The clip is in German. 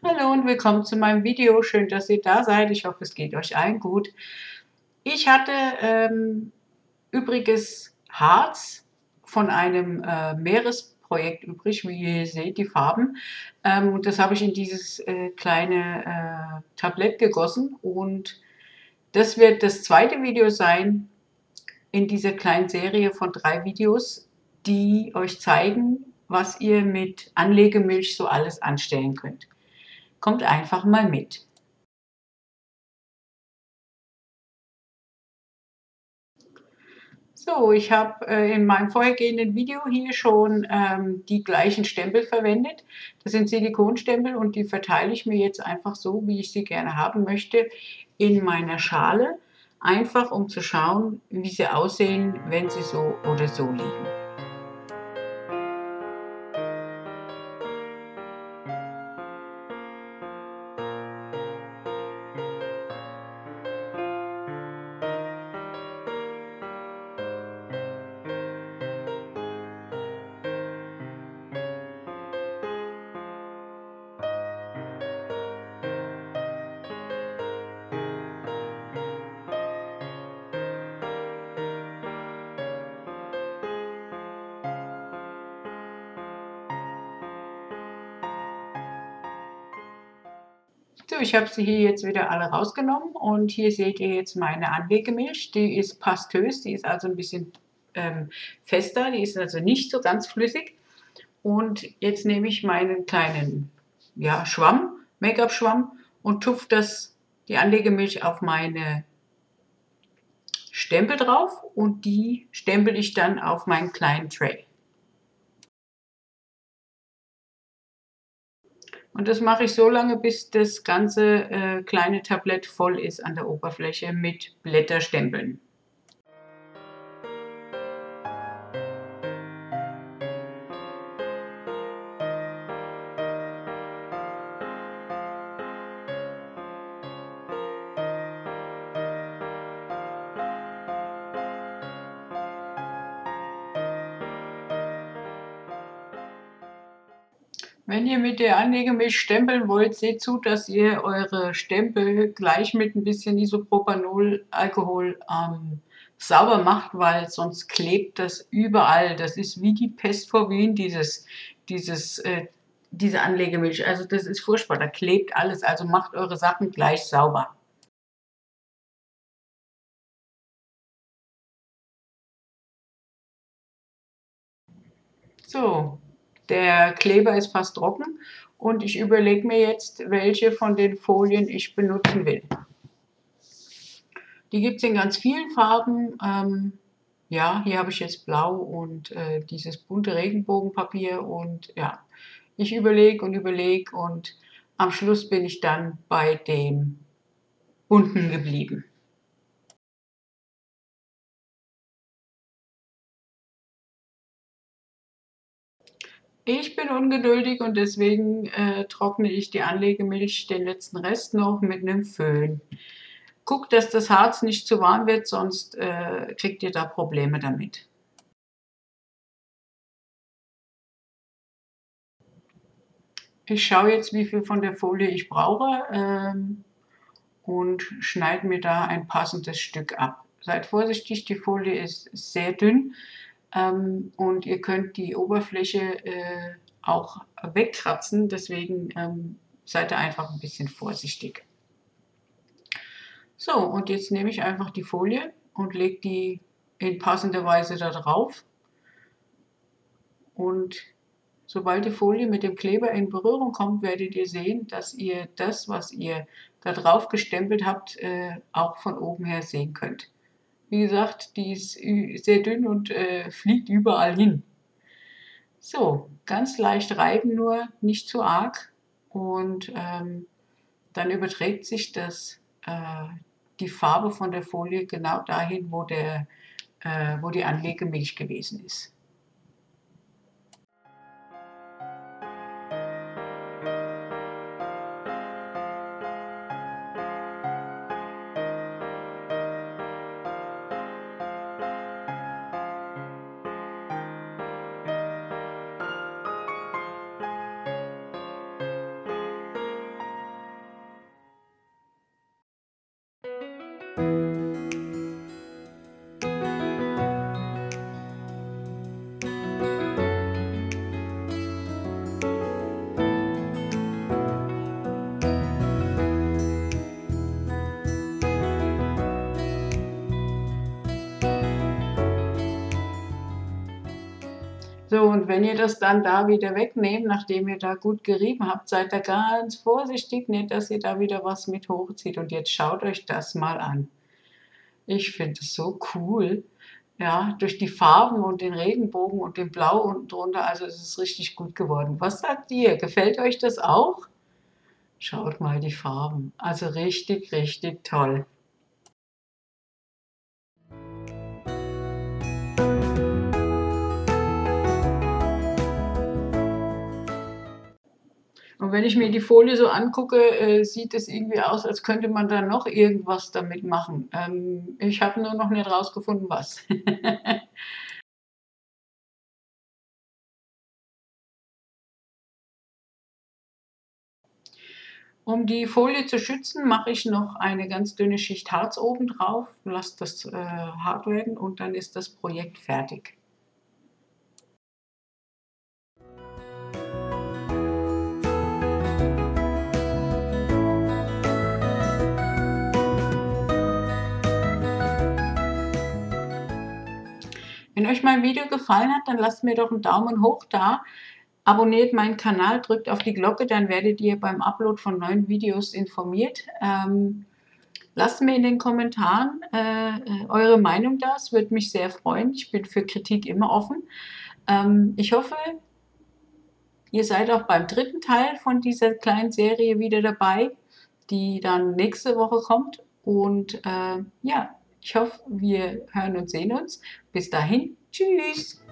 Hallo und willkommen zu meinem Video. Schön, dass ihr da seid. Ich hoffe, es geht euch allen gut. Ich hatte ähm, übriges Harz von einem äh, Meeresprojekt übrig, wie ihr seht, die Farben. Ähm, und das habe ich in dieses äh, kleine äh, Tablett gegossen. Und das wird das zweite Video sein in dieser kleinen Serie von drei Videos, die euch zeigen, was ihr mit Anlegemilch so alles anstellen könnt. Kommt einfach mal mit. So, ich habe äh, in meinem vorhergehenden Video hier schon ähm, die gleichen Stempel verwendet. Das sind Silikonstempel und die verteile ich mir jetzt einfach so, wie ich sie gerne haben möchte, in meiner Schale. Einfach um zu schauen, wie sie aussehen, wenn sie so oder so liegen. So, ich habe sie hier jetzt wieder alle rausgenommen und hier seht ihr jetzt meine Anlegemilch. Die ist pastös, die ist also ein bisschen ähm, fester, die ist also nicht so ganz flüssig. Und jetzt nehme ich meinen kleinen ja, Schwamm, Make-up-Schwamm und tupfe das, die Anlegemilch auf meine Stempel drauf und die stempel ich dann auf meinen kleinen Tray. Und das mache ich so lange, bis das ganze äh, kleine Tablett voll ist an der Oberfläche mit Blätterstempeln. Wenn ihr mit der Anlegemilch stempeln wollt, seht zu, dass ihr eure Stempel gleich mit ein bisschen Isopropanol-Alkohol ähm, sauber macht, weil sonst klebt das überall. Das ist wie die Pest vor Wien, dieses, dieses, äh, diese Anlegemilch. Also das ist furchtbar, da klebt alles. Also macht eure Sachen gleich sauber. So, der Kleber ist fast trocken und ich überlege mir jetzt, welche von den Folien ich benutzen will. Die gibt es in ganz vielen Farben. Ähm, ja, hier habe ich jetzt blau und äh, dieses bunte Regenbogenpapier und ja, ich überlege und überlege und am Schluss bin ich dann bei dem bunten geblieben. Ich bin ungeduldig und deswegen äh, trockne ich die Anlegemilch den letzten Rest noch mit einem Föhn. Guckt, dass das Harz nicht zu warm wird, sonst äh, kriegt ihr da Probleme damit. Ich schaue jetzt, wie viel von der Folie ich brauche ähm, und schneide mir da ein passendes Stück ab. Seid vorsichtig, die Folie ist sehr dünn. Ähm, und ihr könnt die Oberfläche äh, auch wegkratzen, deswegen ähm, seid ihr einfach ein bisschen vorsichtig. So, und jetzt nehme ich einfach die Folie und lege die in passender Weise da drauf. Und sobald die Folie mit dem Kleber in Berührung kommt, werdet ihr sehen, dass ihr das, was ihr da drauf gestempelt habt, äh, auch von oben her sehen könnt. Wie gesagt, die ist sehr dünn und äh, fliegt überall hin. So, ganz leicht reiben nur, nicht zu arg. Und ähm, dann überträgt sich das, äh, die Farbe von der Folie genau dahin, wo, der, äh, wo die Anlegemilch gewesen ist. So, und wenn ihr das dann da wieder wegnehmt, nachdem ihr da gut gerieben habt, seid da ganz vorsichtig, nicht, dass ihr da wieder was mit hochzieht. Und jetzt schaut euch das mal an. Ich finde es so cool. Ja, durch die Farben und den Regenbogen und den Blau unten drunter. Also es ist richtig gut geworden. Was sagt ihr? Gefällt euch das auch? Schaut mal die Farben. Also richtig, richtig toll. Und wenn ich mir die Folie so angucke, äh, sieht es irgendwie aus, als könnte man da noch irgendwas damit machen. Ähm, ich habe nur noch nicht rausgefunden, was. Um die Folie zu schützen, mache ich noch eine ganz dünne Schicht Harz oben drauf, lasse das äh, hart werden und dann ist das Projekt fertig. Euch mein Video gefallen hat, dann lasst mir doch einen Daumen hoch da. Abonniert meinen Kanal, drückt auf die Glocke, dann werdet ihr beim Upload von neuen Videos informiert. Ähm, lasst mir in den Kommentaren äh, eure Meinung da, es würde mich sehr freuen. Ich bin für Kritik immer offen. Ähm, ich hoffe, ihr seid auch beim dritten Teil von dieser kleinen Serie wieder dabei, die dann nächste Woche kommt. Und äh, ja, ich hoffe, wir hören und sehen uns. Bis dahin, tschüss.